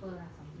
做的什么